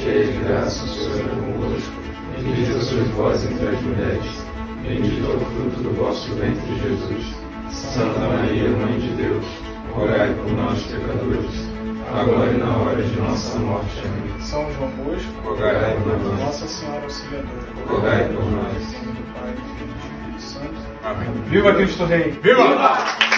Cheia de graça, o Senhor é convosco. Bendita sois vós entre as mulheres. Bendito é o fruto do vosso ventre, Jesus. Santa Maria, Mãe de Deus, rogai por nós, pecadores, agora e na hora de nossa morte. Amém. São João Bosco, Rogai por nós. Nossa Senhora Auxiliadora. Rogai por nós. Em nome do Pai, Filho e Espírito Santo. Amém. Viva Cristo Rei! Viva!